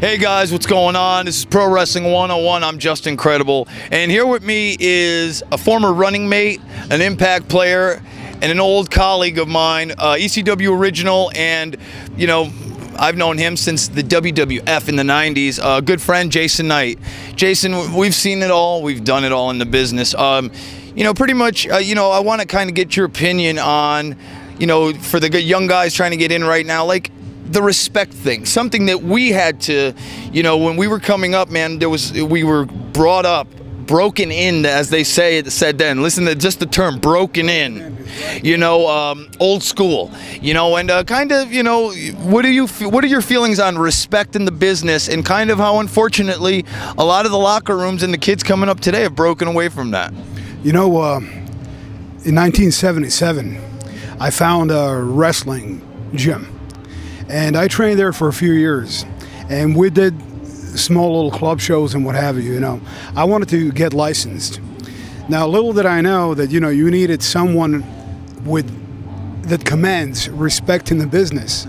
Hey guys, what's going on? This is Pro Wrestling 101. I'm Justin Credible. And here with me is a former running mate, an impact player, and an old colleague of mine, uh, ECW original, and, you know, I've known him since the WWF in the 90s. A uh, good friend, Jason Knight. Jason, we've seen it all. We've done it all in the business. Um, you know, pretty much, uh, you know, I want to kind of get your opinion on, you know, for the young guys trying to get in right now, like, the respect thing, something that we had to, you know, when we were coming up, man, there was we were brought up, broken in, as they say it said then. Listen to just the term, broken in. You know, um, old school. You know, and uh, kind of, you know, what do you what are your feelings on respect in the business, and kind of how unfortunately a lot of the locker rooms and the kids coming up today have broken away from that. You know, uh, in 1977, I found a wrestling gym and I trained there for a few years. And we did small little club shows and what have you, you know. I wanted to get licensed. Now, little did I know that, you know, you needed someone with that commands respect in the business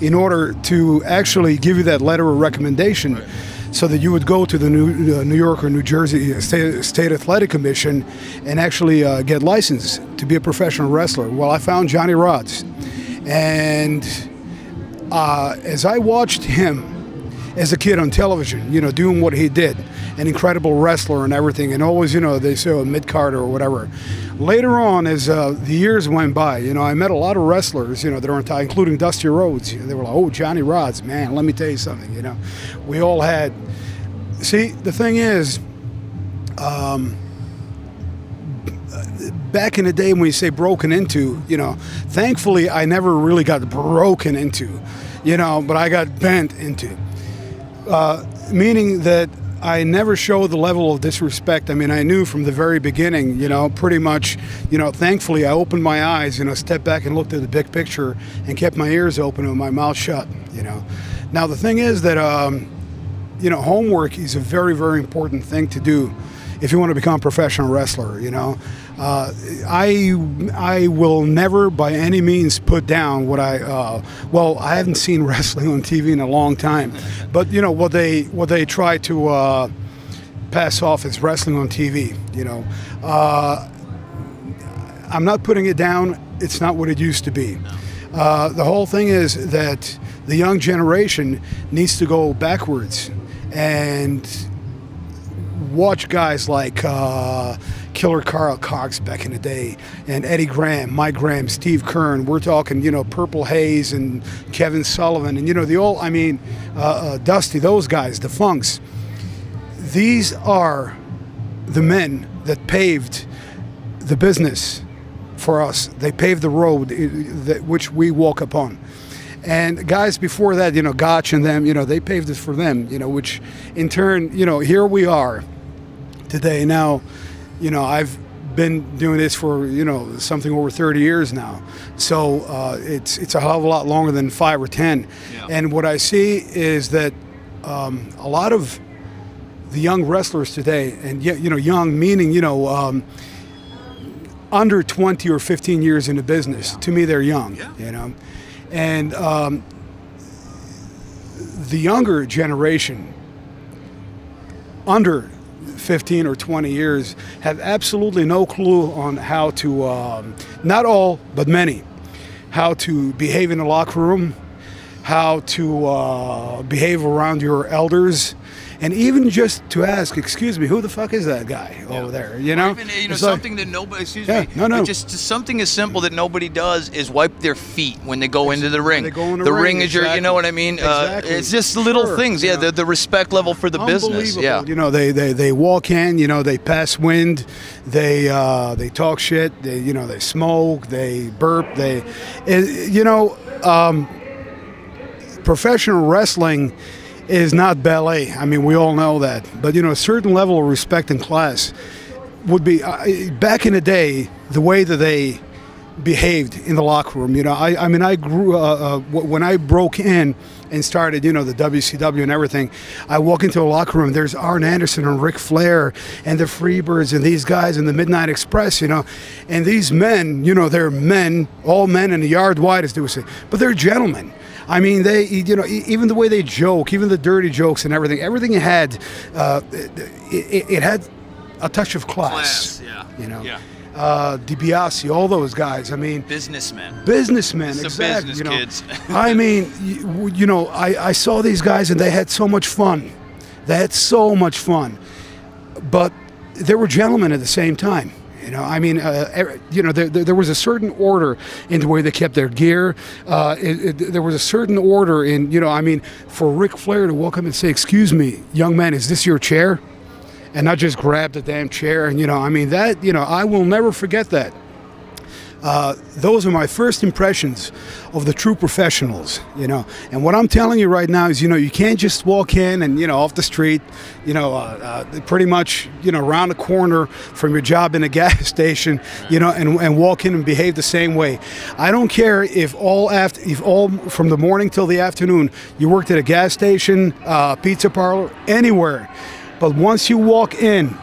in order to actually give you that letter of recommendation so that you would go to the New, uh, New York or New Jersey State, State Athletic Commission and actually uh, get licensed to be a professional wrestler. Well, I found Johnny Rodz. And uh, as I watched him as a kid on television, you know, doing what he did, an incredible wrestler and everything, and always, you know, they say a mid card or whatever. Later on, as uh, the years went by, you know, I met a lot of wrestlers, you know, that are on including Dusty Rhodes. They were like, "Oh, Johnny Rodz, man, let me tell you something." You know, we all had. See, the thing is. Um, back in the day when you say broken into, you know, thankfully I never really got broken into, you know, but I got bent into. Uh, meaning that I never showed the level of disrespect. I mean, I knew from the very beginning, you know, pretty much, you know, thankfully I opened my eyes, you know, stepped back and looked at the big picture and kept my ears open and my mouth shut, you know. Now, the thing is that, um, you know, homework is a very, very important thing to do if you want to become a professional wrestler, you know. Uh, I I will never by any means put down what I uh, well I haven't seen wrestling on TV in a long time, but you know what they what they try to uh, pass off as wrestling on TV. You know, uh, I'm not putting it down. It's not what it used to be. Uh, the whole thing is that the young generation needs to go backwards and watch guys like uh, Killer Karl Kox back in the day, and Eddie Graham, Mike Graham, Steve Keirn. We're talking, you know, Purple Haze and Kevin Sullivan, and you know the old. I mean, uh, uh, Dusty, those guys, the Funks. These are the men that paved the business for us. They paved the road that which we walk upon. And guys before that, you know, Gotch and them, you know, they paved it for them, you know, which in turn, you know, here we are today. Now, you know, I've been doing this for you know something over 30 years now, so uh, it's it's a hell of a lot longer than five or ten. Yeah. And what I see is that um, a lot of the young wrestlers today, and you know, young meaning you know. Um, under 20 or 15 years in the business, to me, they're young, yeah. you know. And um, the younger generation, under 15 or 20 years have absolutely no clue on how to, um, not all, but many, how to behave in a locker room, how to uh, behave around your elders, and even just to ask, excuse me, who the fuck is that guy yeah. over there? You know, even, you know something like, that nobody. Excuse yeah, me. No, no. Just, just, something as simple that nobody does is wipe their feet when they go into the ring. They go in the, the ring, ring is exactly. your, you know what I mean? Exactly. Uh, it's just little sure. things. Yeah, the, the respect level for the business. Yeah. You know, they, they they walk in. You know, they pass wind. They uh, they talk shit. They you know they smoke. They burp. They, it, you know, um, professional wrestling is not ballet. I mean, we all know that. But, you know, a certain level of respect and class would be, uh, back in the day, the way that they behaved in the locker room. You know, I, I mean, I grew, uh, uh, when I broke in and started, you know, the WCW and everything, I walk into a locker room, there's Arn Anderson and Ric Flair and the Freebirds and these guys in the Midnight Express, you know, and these men, you know, they're men, all men in the yard wide, as they would say, but they're gentlemen. I mean, they, you know, even the way they joke, even the dirty jokes and everything, everything had, uh, it, it, it had a touch of class. Class, yeah. You know, Yeah. uh, DiBiase, all those guys. I mean, businessmen. businessmen, exactly. business you know. kids. I mean, you, you know, I, I saw these guys and they had so much fun. They had so much fun, but they were gentlemen at the same time. You know, I mean, uh, er- you know, there, there, was a certain order in the way they kept their gear. Uh, it, it, there was a certain order in, you know, I mean, for Ric Flair to walk up and say, "Excuse me, young man, is this your chair?" and not just grab the damn chair. And you know, I mean, that you know, I will never forget that. Uh, those are my first impressions of the true professionals, you know. And what I'm telling you right now is, you know, you can't just walk in and, you know, off the street, you know, uh, uh, pretty much, you know, around the corner from your job in a gas station, you know, and, and walk in and behave the same way. I don't care if all after, if all from the morning till the afternoon you worked at a gas station, uh, pizza parlor, anywhere, but once you walk in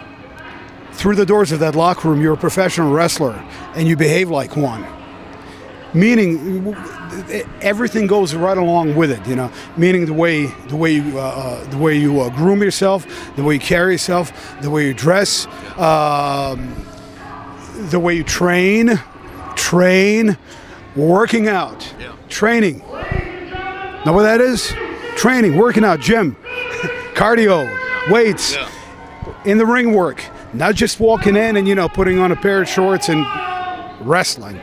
through the doors of that locker room, you're a professional wrestler and you behave like one. Meaning, everything goes right along with it. You know, meaning the way the way you uh, uh, the way you uh, groom yourself, the way you carry yourself, the way you dress, um, the way you train, train, working out, Yeah. training. Know what that is? Training, working out, gym, cardio, weights Yeah. in the ring work, not just walking in and you know putting on a pair of shorts and wrestling,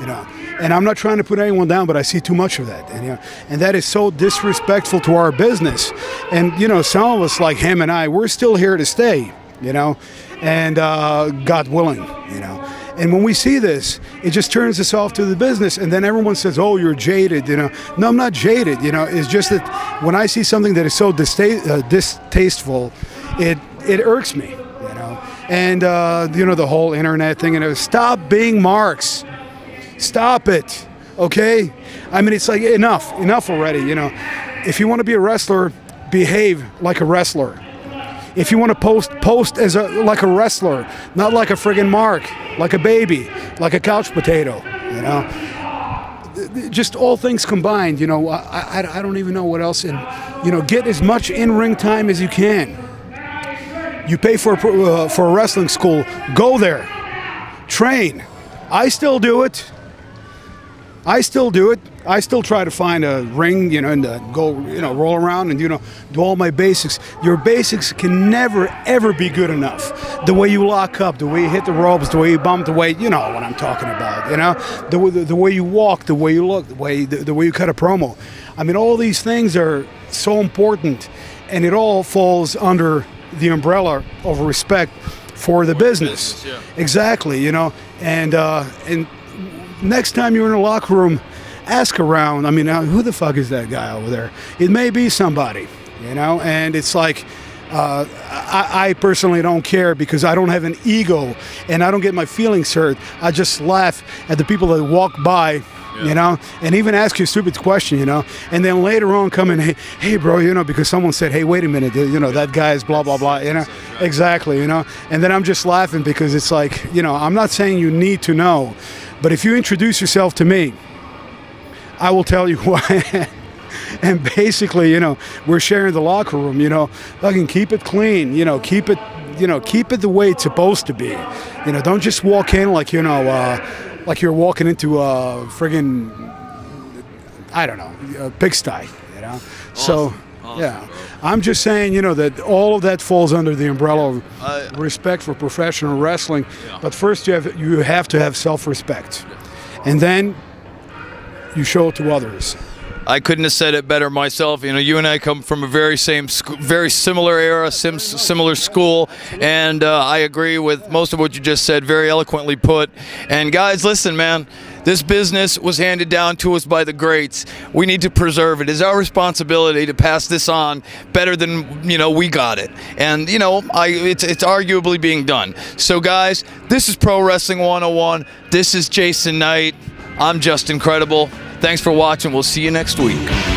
you know. And I'm not trying to put anyone down, but I see too much of that, and you know, and that is so disrespectful to our business. And you know, some of us like him and I, we're still here to stay, you know, and uh, God willing, you know. And when we see this, it just turns us off to the business, and then everyone says, "Oh, you're jaded," you know. No, I'm not jaded. You know, it's just that when I see something that is so uh, distasteful, it it irks me, know. And uh, you know the whole internet thing, and it was, stop being marks, stop it, okay? I mean, it's like enough, enough already, you know. If you want to be a wrestler, behave like a wrestler. If you want to post, post as a like a wrestler, not like a friggin' mark, like a baby, like a couch potato, you know. Just all things combined, you know. I, I, I don't even know what else. And you know, get as much in ring time as you can. You pay for uh, for a wrestling school, go there, train. I still do it. I still do it. I still try to find a ring, you know, and uh, go, you know, roll around and you know, do all my basics. Your basics can never ever be good enough. The way you lock up, the way you hit the ropes, the way you bump, the way you know what I'm talking about. You know, the way- the, the way you walk, the way you look, the way the, the way you cut a promo. I mean, all these things are so important, and it all falls under the umbrella of respect for the business. business, yeah. Exactly, you know, and uh, and next time you're in a locker room, ask around. I mean, who the fuck is that guy over there? It may be somebody, you know, and it's like. Uh, I, I personally don't care because I don't have an ego and I don't get my feelings hurt. I just laugh at the people that walk by, you know, and even ask you a stupid question, you know, and then later on come in, hey, hey, bro, you know, because someone said, hey, wait a minute, you know, that guy is blah blah blah, you know, exactly, you know, and then I'm just laughing because it's like, you know, I'm not saying you need to know, but if you introduce yourself to me, I will tell you am. And basically, you know, we're sharing the locker room, you know, fucking keep it clean, you know, keep it, you know, keep it the way it's supposed to be. You know, don't just walk in like, you know, uh, like you're walking into a friggin', I don't know, a pigsty, you know? So, Awesome, yeah. I'm just saying, you know, that all of that falls under the umbrella of I- respect for professional wrestling. But first, you have, you have to have self respect. And then you show it to others. I couldn't have said it better myself. You know, you and I come from a very same, very similar era, sim- similar school, and uh, I agree with most of what you just said. Very eloquently put. And guys, listen, man. This business was handed down to us by the greats. We need to preserve it. It's our responsibility to pass this on better than you know we got it. And you know, I it's it's arguably being done. So guys, this is Pro Wrestling 101. This is Jason Knight. I'm Justin Credible. Thanks for watching. We'll see you next week.